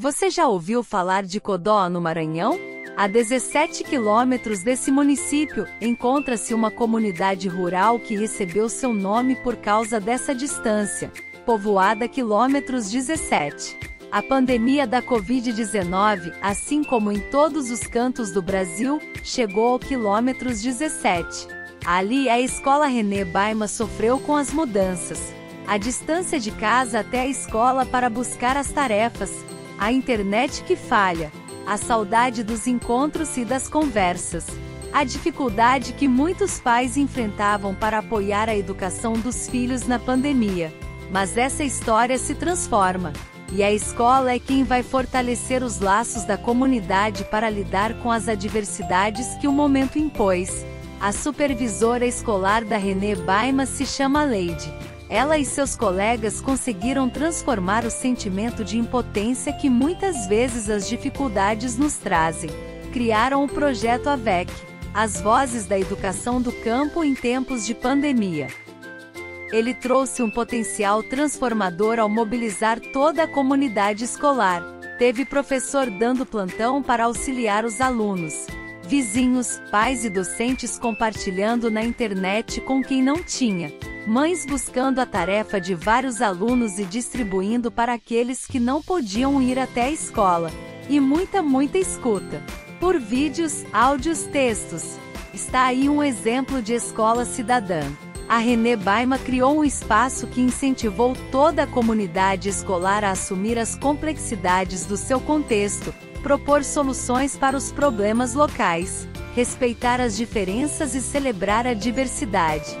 Você já ouviu falar de Codó no Maranhão? A 17 quilômetros desse município, encontra-se uma comunidade rural que recebeu seu nome por causa dessa distância, povoada quilômetros 17. A pandemia da Covid-19, assim como em todos os cantos do Brasil, chegou ao quilômetros 17. Ali a escola René Baima sofreu com as mudanças. A distância de casa até a escola para buscar as tarefas, a internet que falha, a saudade dos encontros e das conversas, a dificuldade que muitos pais enfrentavam para apoiar a educação dos filhos na pandemia. Mas essa história se transforma, e a escola é quem vai fortalecer os laços da comunidade para lidar com as adversidades que o momento impôs. A supervisora escolar da René Baima se chama Leide. Ela e seus colegas conseguiram transformar o sentimento de impotência que muitas vezes as dificuldades nos trazem. Criaram o projeto AVEC, as vozes da educação do campo em tempos de pandemia. Ele trouxe um potencial transformador ao mobilizar toda a comunidade escolar. Teve professor dando plantão para auxiliar os alunos. Vizinhos, pais e docentes compartilhando na internet com quem não tinha mães buscando a tarefa de vários alunos e distribuindo para aqueles que não podiam ir até a escola, e muita, muita escuta. Por vídeos, áudios, textos. Está aí um exemplo de escola cidadã. A René Baima criou um espaço que incentivou toda a comunidade escolar a assumir as complexidades do seu contexto, propor soluções para os problemas locais, respeitar as diferenças e celebrar a diversidade.